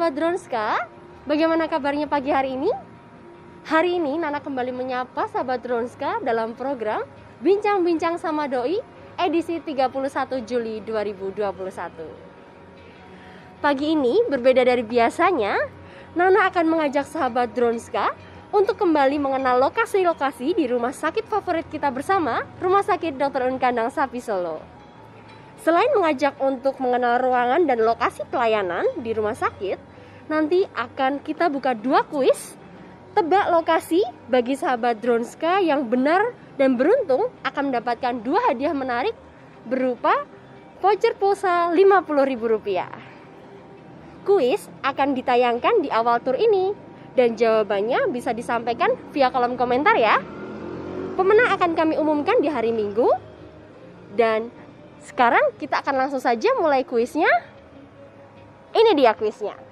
Sahabat Dronska. Bagaimana kabarnya pagi hari ini? Hari ini Nana kembali menyapa sahabat Dronska dalam program Bincang-bincang sama doi edisi 31 Juli 2021. Pagi ini berbeda dari biasanya, Nana akan mengajak sahabat Dronska untuk kembali mengenal lokasi-lokasi di rumah sakit favorit kita bersama, Rumah Sakit Dr. Un Kandang Sapi Solo. Selain mengajak untuk mengenal ruangan dan lokasi pelayanan di rumah sakit, nanti akan kita buka dua kuis tebak lokasi bagi sahabat Dronska yang benar dan beruntung akan mendapatkan dua hadiah menarik berupa voucher pulsa Rp50.000. Kuis akan ditayangkan di awal tur ini dan jawabannya bisa disampaikan via kolom komentar ya. Pemenang akan kami umumkan di hari Minggu dan sekarang kita akan langsung saja mulai kuisnya. Ini dia kuisnya.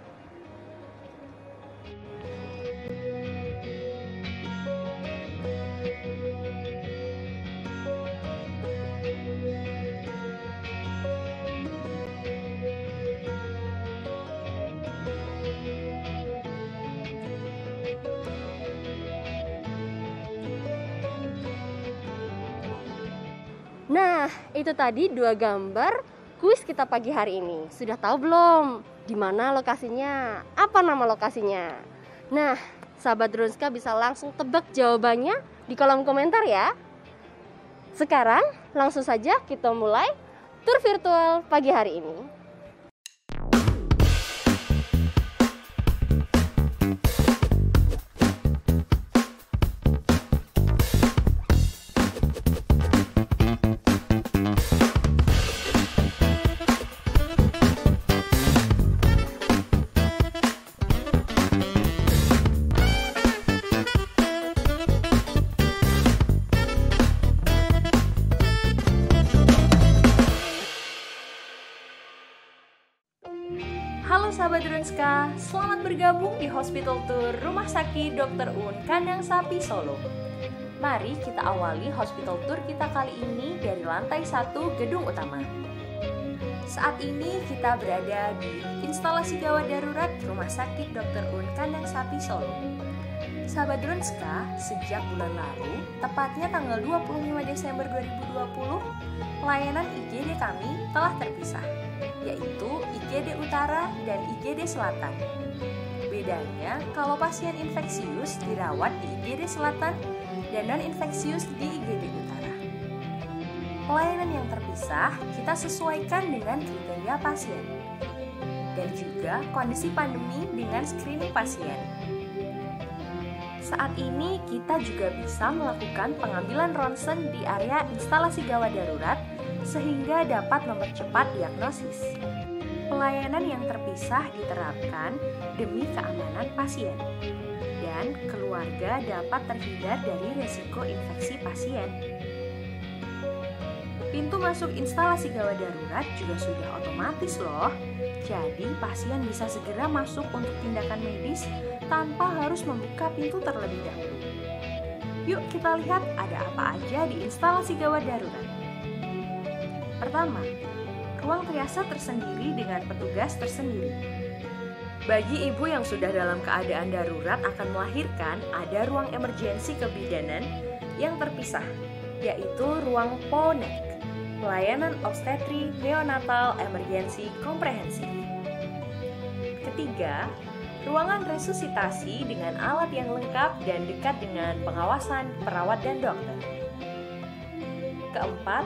Itu tadi dua gambar kuis kita pagi hari ini. Sudah tahu belum di mana lokasinya? Apa nama lokasinya? Nah, sahabat Drunska bisa langsung tebak jawabannya di kolom komentar ya. Sekarang langsung saja kita mulai tur virtual pagi hari ini. Drunska, selamat bergabung di Hospital Tour Rumah Sakit Dr. Un Kandang Sapi Solo. Mari kita awali Hospital Tour kita kali ini dari lantai 1 gedung utama. Saat ini kita berada di instalasi gawat darurat Rumah Sakit Dr. Un Kandang Sapi Solo. Sahabat Drunska, sejak bulan lalu, tepatnya tanggal 25 Desember 2020, pelayanan IGD kami telah terpisah yaitu IGD Utara dan IGD Selatan. Bedanya, kalau pasien infeksius dirawat di IGD Selatan dan non-infeksius di IGD Utara. Pelayanan yang terpisah kita sesuaikan dengan kriteria pasien dan juga kondisi pandemi dengan screening pasien. Saat ini kita juga bisa melakukan pengambilan ronsen di area instalasi gawat darurat sehingga dapat mempercepat diagnosis. Pelayanan yang terpisah diterapkan demi keamanan pasien dan keluarga dapat terhindar dari resiko infeksi pasien. Pintu masuk instalasi gawat darurat juga sudah otomatis loh. Jadi pasien bisa segera masuk untuk tindakan medis tanpa harus membuka pintu terlebih dahulu. Yuk kita lihat ada apa aja di instalasi gawat darurat. Pertama, ruang triase tersendiri dengan petugas tersendiri. Bagi ibu yang sudah dalam keadaan darurat akan melahirkan, ada ruang emergensi kebidanan yang terpisah, yaitu ruang PONEK, pelayanan obstetri neonatal emergensi komprehensif. Ketiga, ruangan resusitasi dengan alat yang lengkap dan dekat dengan pengawasan perawat dan dokter. Keempat,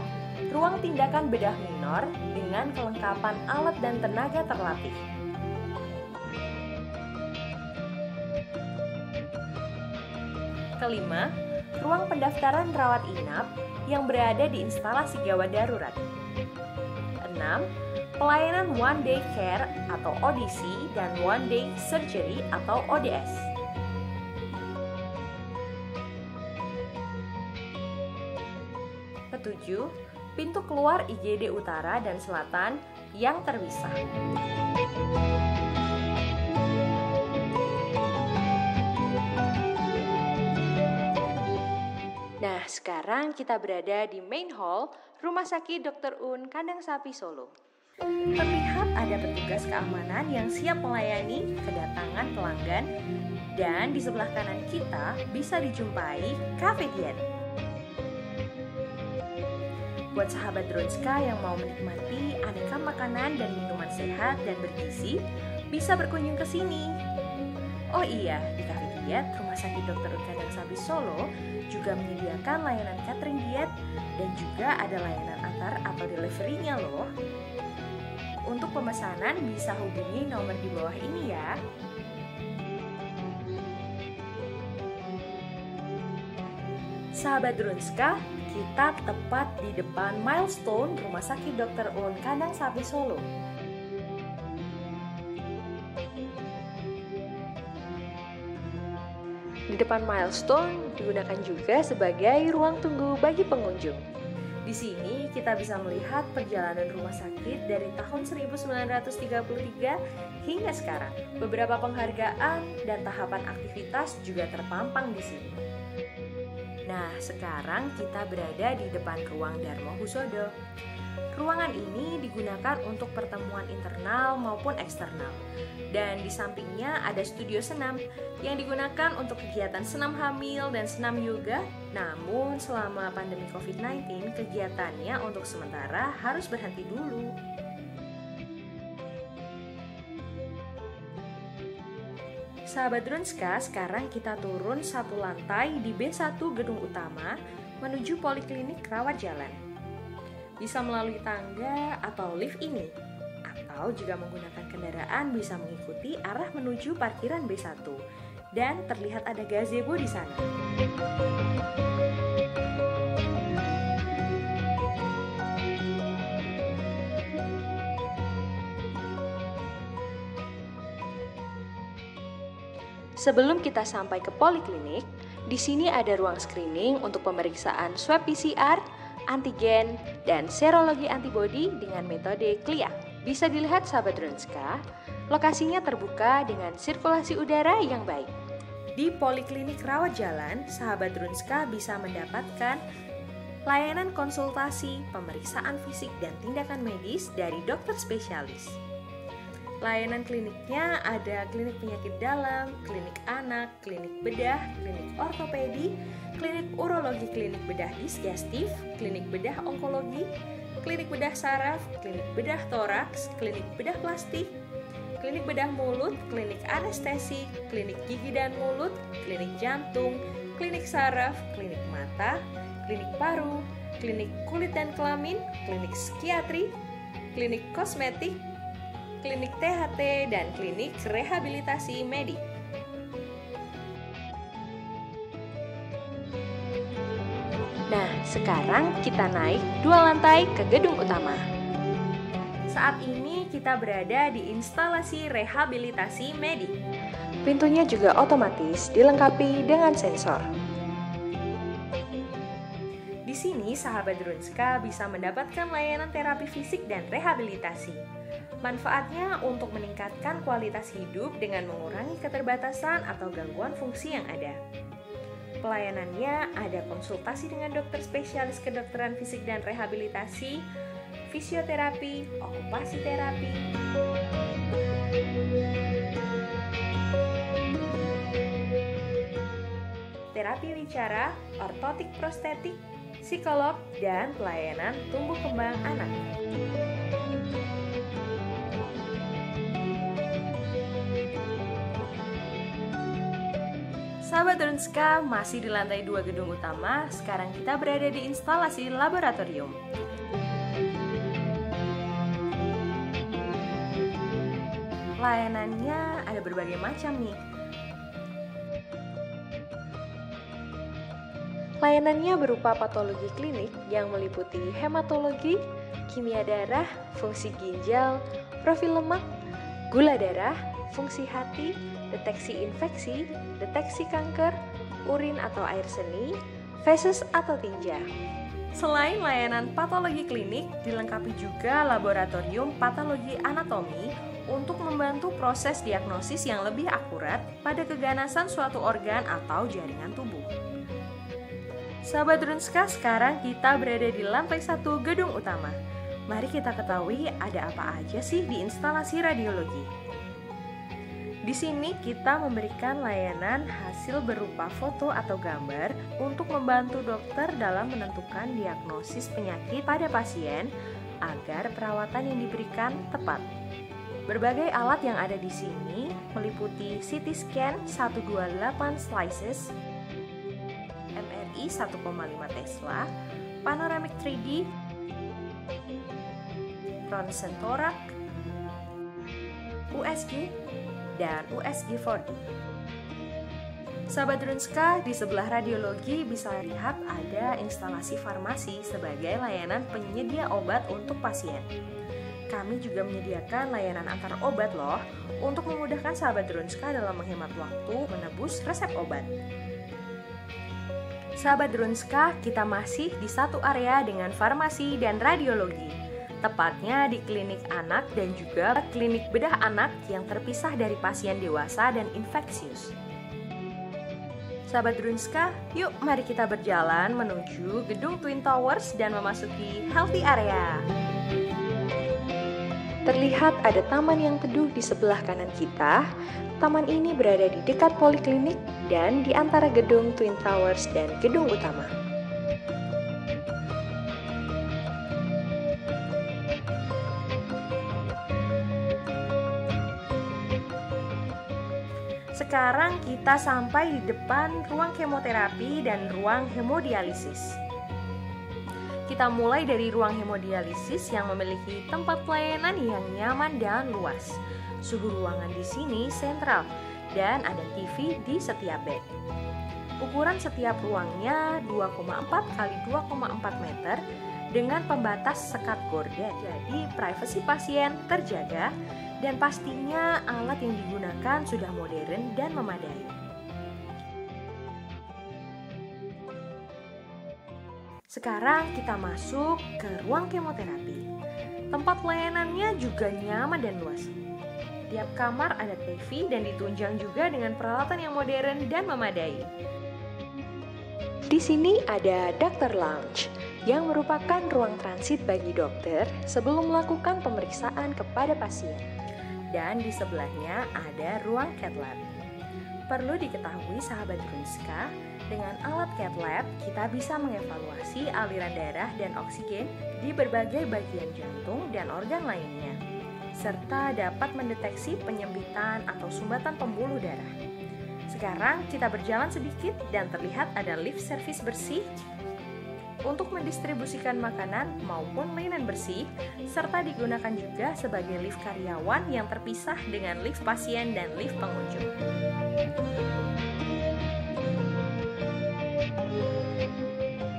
ruang tindakan bedah minor dengan kelengkapan alat dan tenaga terlatih. Kelima, ruang pendaftaran rawat inap yang berada di instalasi gawat darurat. Enam, pelayanan one day care atau ODC dan one day surgery atau ODS. Ketujuh, pintu keluar IGD Utara dan Selatan yang terpisah. Nah, sekarang kita berada di main hall Rumah Sakit Dr. Un Kandang Sapi Solo. Terlihat ada petugas keamanan yang siap melayani kedatangan pelanggan dan di sebelah kanan kita bisa dijumpai Cafe Diet. Buat sahabat Dronska yang mau menikmati aneka makanan dan minuman sehat dan bergizi, bisa berkunjung ke sini. Oh iya, di Cafe Diet, Rumah Sakit Dr. Kadang Sabi Solo juga menyediakan layanan catering diet dan juga ada layanan antar atau delivery-nya loh. Untuk pemesanan bisa hubungi nomor di bawah ini ya. Sahabat Drunska, kita tepat di depan milestone Rumah Sakit Dr. Un Kandang Sapi Solo. Di depan milestone digunakan juga sebagai ruang tunggu bagi pengunjung. Di sini kita bisa melihat perjalanan rumah sakit dari tahun 1933 hingga sekarang. Beberapa penghargaan dan tahapan aktivitas juga terpampang di sini. Nah, sekarang kita berada di depan ruang Darmo Husodo. Ruangan ini digunakan untuk pertemuan internal maupun eksternal. Dan di sampingnya ada studio senam yang digunakan untuk kegiatan senam hamil dan senam yoga. Namun selama pandemi COVID-19, kegiatannya untuk sementara harus berhenti dulu. Sahabat Drunska, sekarang kita turun satu lantai di B1 gedung utama menuju Poliklinik Rawat Jalan. Bisa melalui tangga atau lift ini, atau jika menggunakan kendaraan bisa mengikuti arah menuju parkiran B1 dan terlihat ada gazebo di sana. Sebelum kita sampai ke poliklinik, di sini ada ruang screening untuk pemeriksaan swab PCR, antigen, dan serologi antibodi dengan metode CLIA. Bisa dilihat sahabat Dronska, lokasinya terbuka dengan sirkulasi udara yang baik. Di Poliklinik Rawat Jalan, sahabat Drunska bisa mendapatkan layanan konsultasi, pemeriksaan fisik, dan tindakan medis dari dokter spesialis. Layanan kliniknya ada klinik penyakit dalam, klinik anak, klinik bedah, klinik ortopedi, klinik urologi, klinik bedah digestif, klinik bedah onkologi, klinik bedah saraf, klinik bedah toraks, klinik bedah plastik, klinik bedah mulut, klinik anestesi, klinik gigi dan mulut, klinik jantung, klinik saraf, klinik mata, klinik paru, klinik kulit dan kelamin, klinik psikiatri, klinik kosmetik, klinik THT, dan klinik rehabilitasi medik. Nah, sekarang kita naik dua lantai ke gedung utama. Saat ini kita berada di instalasi rehabilitasi medik. Pintunya juga otomatis dilengkapi dengan sensor. Di sini, sahabat Drunska bisa mendapatkan layanan terapi fisik dan rehabilitasi. Manfaatnya untuk meningkatkan kualitas hidup dengan mengurangi keterbatasan atau gangguan fungsi yang ada. Pelayanannya ada konsultasi dengan dokter spesialis kedokteran fisik dan rehabilitasi, fisioterapi, okupasi terapi, terapi wicara, ortotik prostetik, psikolog, dan pelayanan tumbuh kembang anak. Sahabat Drunska, masih di lantai 2 gedung utama, sekarang kita berada di instalasi laboratorium. Layanannya ada berbagai macam nih. Layanannya berupa patologi klinik yang meliputi hematologi, kimia darah, fungsi ginjal, profil lemak, gula darah, fungsi hati, deteksi infeksi, deteksi kanker, urin atau air seni, feses atau tinja. Selain layanan patologi klinik, dilengkapi juga laboratorium patologi anatomi untuk membantu proses diagnosis yang lebih akurat pada keganasan suatu organ atau jaringan tubuh. Sahabat Drunska, sekarang kita berada di lantai satu gedung utama. Mari kita ketahui ada apa aja sih di instalasi radiologi. Di sini kita memberikan layanan hasil berupa foto atau gambar untuk membantu dokter dalam menentukan diagnosis penyakit pada pasien agar perawatan yang diberikan tepat. Berbagai alat yang ada di sini meliputi CT scan 128 slices, MRI 1,5 Tesla, panoramic 3D, ronsen torak, USG, dan USG 4D. Sahabat Drunska, di sebelah radiologi bisa lihat ada instalasi farmasi sebagai layanan penyedia obat untuk pasien. Kami juga menyediakan layanan antar obat loh untuk memudahkan sahabat Drunska dalam menghemat waktu menebus resep obat. Sahabat Drunska, kita masih di satu area dengan farmasi dan radiologi tepatnya di klinik anak dan juga klinik bedah anak yang terpisah dari pasien dewasa dan infeksius. Sahabat Drunska, yuk mari kita berjalan menuju gedung Twin Towers dan memasuki healthy area. Terlihat ada taman yang teduh di sebelah kanan kita. Taman ini berada di dekat poliklinik dan di antara gedung Twin Towers dan gedung utama. Sekarang kita sampai di depan ruang kemoterapi dan ruang hemodialisis. Kita mulai dari ruang hemodialisis yang memiliki tempat pelayanan yang nyaman dan luas. Suhu ruangan di sini sentral dan ada TV di setiap bed. Ukuran setiap ruangnya 2,4 kali 2,4 meter dengan pembatas sekat gorden. Jadi privasi pasien terjaga dan pastinya alat yang digunakan sudah modern dan memadai. Sekarang kita masuk ke ruang kemoterapi. Tempat pelayanannya juga nyaman dan luas. Tiap kamar ada TV dan ditunjang juga dengan peralatan yang modern dan memadai. Di sini ada Doctor Lounge yang merupakan ruang transit bagi dokter sebelum melakukan pemeriksaan kepada pasien dan di sebelahnya ada ruang cat lab. Perlu diketahui sahabat Grunska, dengan alat cat lab kita bisa mengevaluasi aliran darah dan oksigen di berbagai bagian jantung dan organ lainnya, serta dapat mendeteksi penyempitan atau sumbatan pembuluh darah. Sekarang kita berjalan sedikit dan terlihat ada lift service bersih untuk mendistribusikan makanan maupun linen bersih, serta digunakan juga sebagai lift karyawan yang terpisah dengan lift pasien dan lift pengunjung.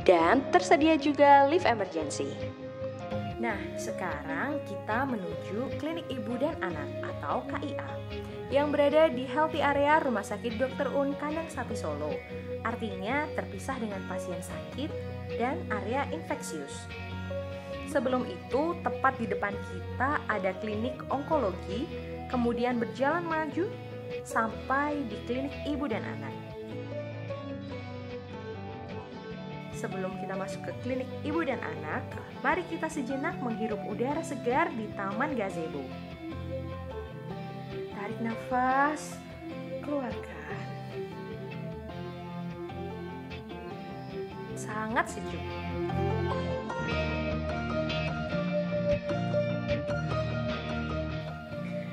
Dan tersedia juga lift emergency. Nah, sekarang kita menuju Klinik Ibu dan Anak atau KIA yang berada di Healthy Area Rumah Sakit Dr. Un Kandang Sapi Solo. Artinya terpisah dengan pasien sakit dan area infeksius. Sebelum itu, tepat di depan kita ada klinik onkologi, kemudian berjalan maju sampai di klinik ibu dan anak. Sebelum kita masuk ke klinik ibu dan anak, mari kita sejenak menghirup udara segar di Taman Gazebo. Tarik nafas, keluarkan. Sangat sejuk.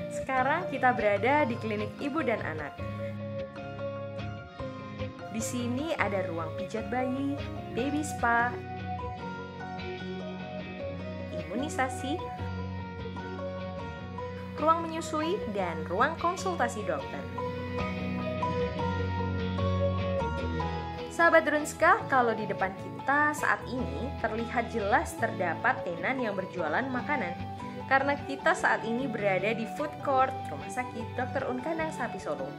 Sekarang kita berada di klinik ibu dan anak. Di sini ada ruang pijat bayi, baby spa, imunisasi, ruang menyusui, dan ruang konsultasi dokter. Sahabat Drunska, kalau di depan kita saat ini terlihat jelas terdapat tenan yang berjualan makanan. Karena kita saat ini berada di food court Rumah Sakit Dr. Unkandang Sapi Solo.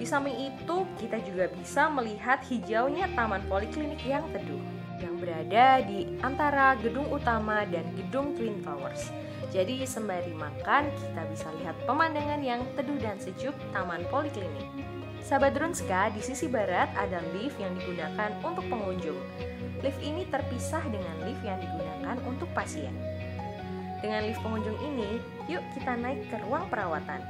Di samping itu, kita juga bisa melihat hijaunya taman poliklinik yang teduh yang berada di antara gedung utama dan gedung Twin Towers. Jadi sembari makan, kita bisa lihat pemandangan yang teduh dan sejuk taman poliklinik. Sahabat Drunska, di sisi barat ada lift yang digunakan untuk pengunjung. Lift ini terpisah dengan lift yang digunakan untuk pasien. Dengan lift pengunjung ini, yuk kita naik ke ruang perawatan.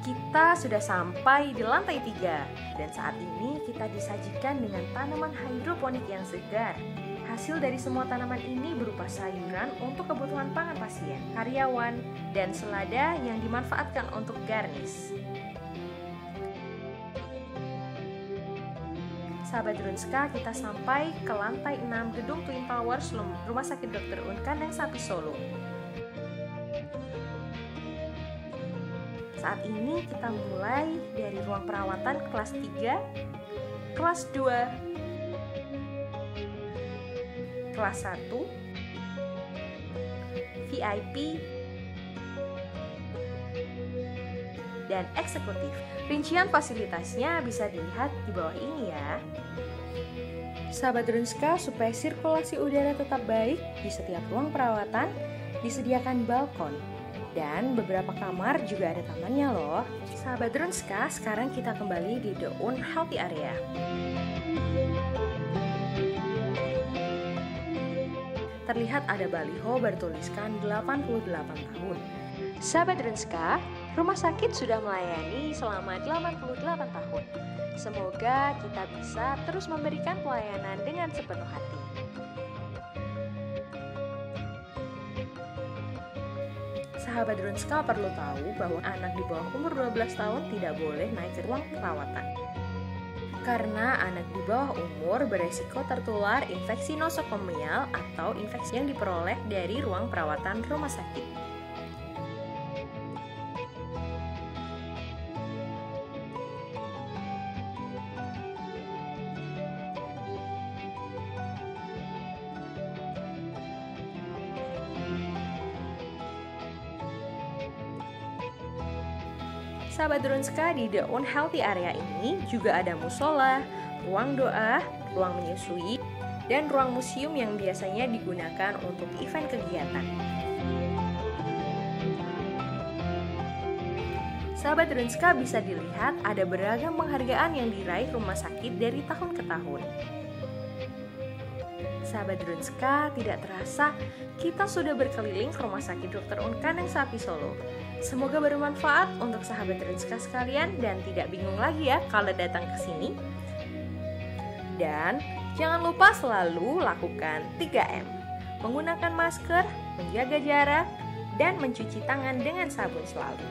Kita sudah sampai di lantai tiga dan saat ini kita disajikan dengan tanaman hidroponik yang segar. Hasil dari semua tanaman ini berupa sayuran untuk kebutuhan pangan pasien, karyawan, dan selada yang dimanfaatkan untuk garnish. Sahabat Runska, kita sampai ke lantai 6 gedung Twin Towers Rumah Sakit Dr. Un Kandang Sapi Solo. Saat ini kita mulai dari ruang perawatan kelas 3, kelas 2, kelas 1, VIP, dan eksekutif. Rincian fasilitasnya bisa dilihat di bawah ini ya. Sahabat Drunska, supaya sirkulasi udara tetap baik di setiap ruang perawatan, disediakan balkon dan beberapa kamar juga ada tamannya loh. Sahabat Drunska, sekarang kita kembali di The Un Healthy Area. Terlihat ada baliho bertuliskan 88 tahun. Sahabat Drunska, rumah sakit sudah melayani selama 88 tahun. Semoga kita bisa terus memberikan pelayanan dengan sepenuh hati. sahabat Drunska perlu tahu bahwa anak di bawah umur 12 tahun tidak boleh naik ke ruang perawatan. Karena anak di bawah umur beresiko tertular infeksi nosokomial atau infeksi yang diperoleh dari ruang perawatan rumah sakit. Sahabat Drunska di The Unhealthy Area ini juga ada musola, ruang doa, ruang menyusui, dan ruang museum yang biasanya digunakan untuk event kegiatan. Sahabat Drunska bisa dilihat ada beragam penghargaan yang diraih rumah sakit dari tahun ke tahun. Sahabat Drunska, tidak terasa kita sudah berkeliling ke rumah sakit Dr. Unkanang Sapi Solo. Semoga bermanfaat untuk sahabat Rinska sekalian dan tidak bingung lagi ya kalau datang ke sini. Dan jangan lupa selalu lakukan 3M. Menggunakan masker, menjaga jarak, dan mencuci tangan dengan sabun selalu.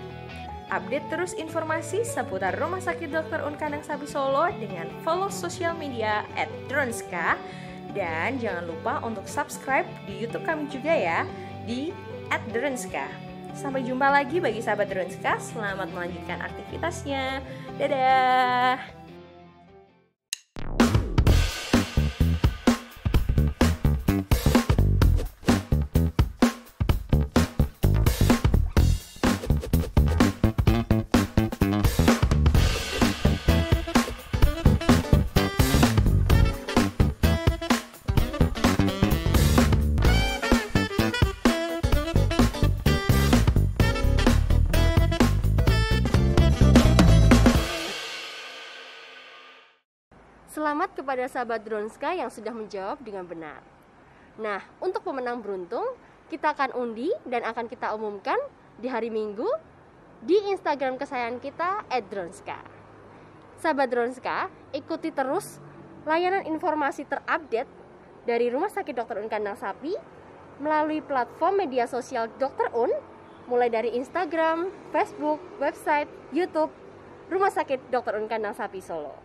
Update terus informasi seputar Rumah Sakit Dr. Unkanang Sapi Solo dengan follow sosial media at Dronska dan jangan lupa untuk subscribe di YouTube kami juga ya di at Dronska. Sampai jumpa lagi bagi sahabat Dronska. Selamat melanjutkan aktivitasnya. Dadah. Kepada sahabat Dronska yang sudah menjawab dengan benar. Nah, untuk pemenang beruntung, kita akan undi dan akan kita umumkan di hari Minggu di Instagram kesayangan kita @dronska. Sahabat Dronska, ikuti terus layanan informasi terupdate dari Rumah Sakit Dr. Un Kandang Sapi melalui platform media sosial Dr. Un mulai dari Instagram, Facebook, website, YouTube Rumah Sakit Dr. Un Kandang Sapi Solo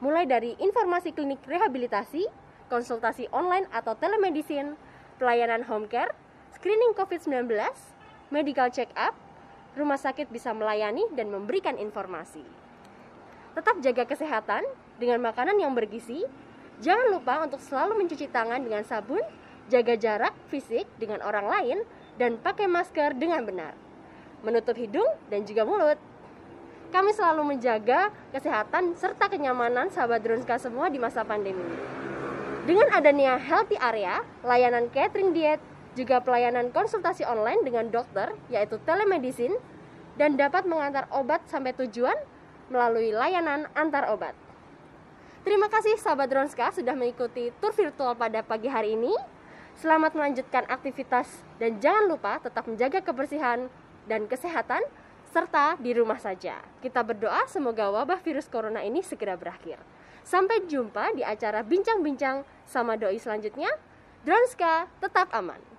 mulai dari informasi klinik rehabilitasi, konsultasi online atau telemedicine, pelayanan home care, screening COVID-19, medical check-up, rumah sakit bisa melayani dan memberikan informasi. Tetap jaga kesehatan dengan makanan yang bergizi. Jangan lupa untuk selalu mencuci tangan dengan sabun, jaga jarak fisik dengan orang lain, dan pakai masker dengan benar. Menutup hidung dan juga mulut. Kami selalu menjaga kesehatan serta kenyamanan sahabat Dronska semua di masa pandemi. Dengan adanya healthy area, layanan catering diet, juga pelayanan konsultasi online dengan dokter, yaitu telemedicine, dan dapat mengantar obat sampai tujuan melalui layanan antar obat. Terima kasih sahabat Dronska sudah mengikuti tur virtual pada pagi hari ini. Selamat melanjutkan aktivitas dan jangan lupa tetap menjaga kebersihan dan kesehatan serta di rumah saja. Kita berdoa semoga wabah virus corona ini segera berakhir. Sampai jumpa di acara bincang-bincang sama doi selanjutnya. Dronska tetap aman.